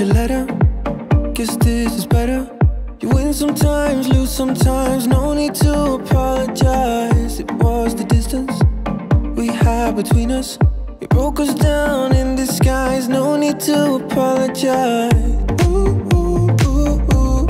your letter. Guess this is better. You win sometimes, lose sometimes. No need to apologize. It was the distance we had between us. It broke us down in disguise. No need to apologize. Ooh, ooh, ooh.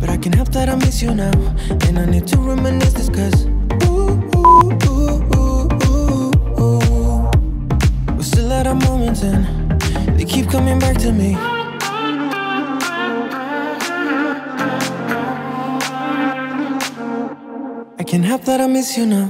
But I can help that I miss you now. And I need to reminisce this cause. We're still at our moments and they keep coming back to me. I can't help that I miss you now.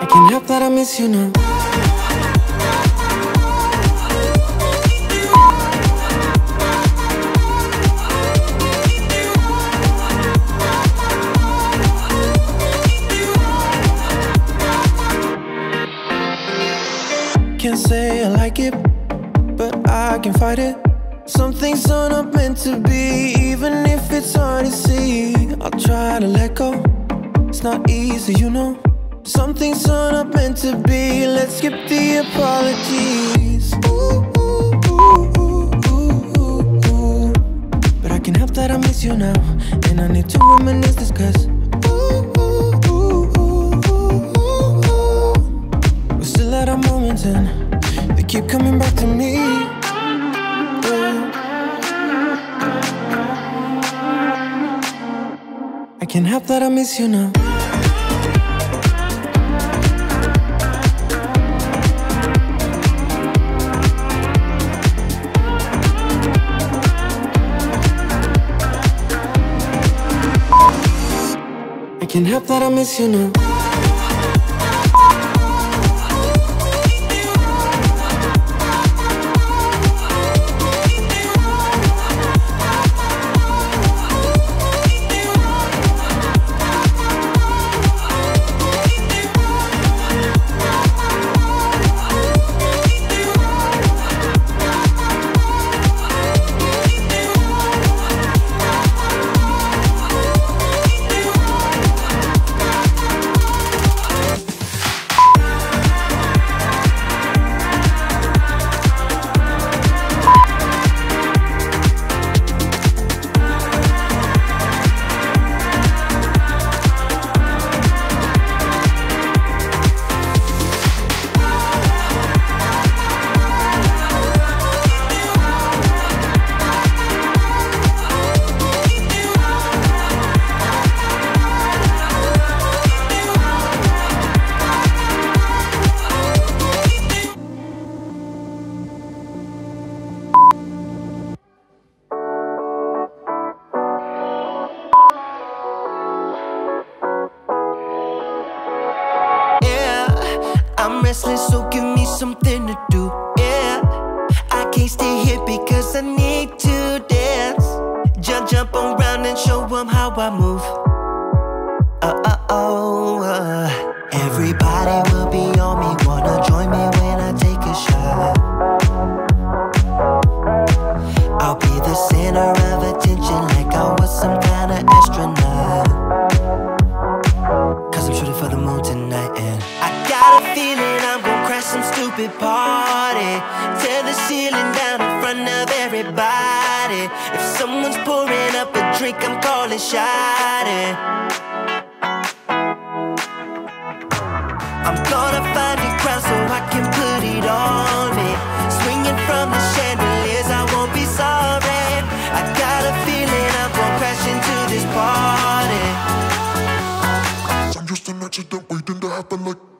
I can't help that I miss you now. I can fight it. Some things are not meant to be, even if it's hard to see. I'll try to let go. It's not easy, you know. Some things are not meant to be. Let's skip the apologies. Ooh, ooh, ooh. But I can help that I miss you now, and I need to reminisce this cause. We're still at our moments and they keep coming back to me. Can't help that I miss you now. I can't help that I miss you now. Restless, so give me something to do. Yeah, I can't stay here because I need to dance. Jump, jump around and show show 'em how I move. Uh oh. Uh. Everybody will be on me, wanna join me when I take a shot. I'll be the center of attention like I was some kind of astronaut. Cause I'm shooting for the moon tonight and got a feeling I'm gonna crash some stupid party. Tear the ceiling down in front of everybody. If someone's pouring up a drink, I'm calling shot I'm gonna find a crowd so I can put it on me. Swinging from the chandeliers, I won't be sorry. I got a feeling I'm gonna crash into this party. I'm just an accident waiting to happen like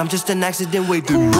I'm just an accident waiting.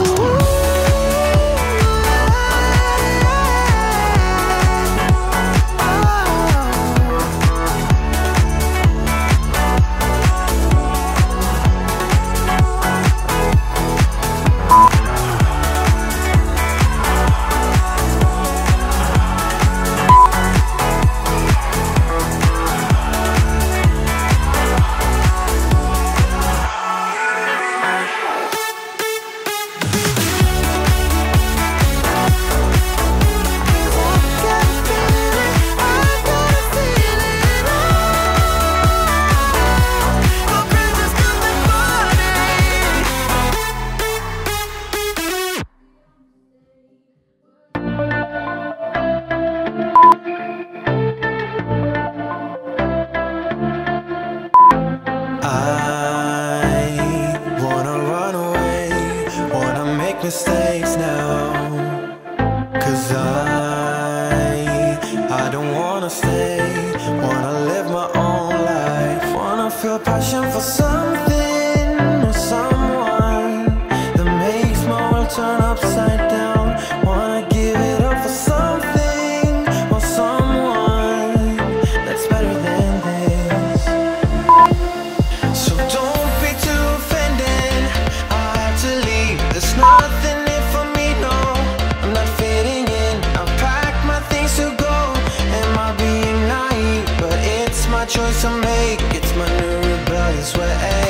My new rebellious way.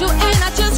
you, and I just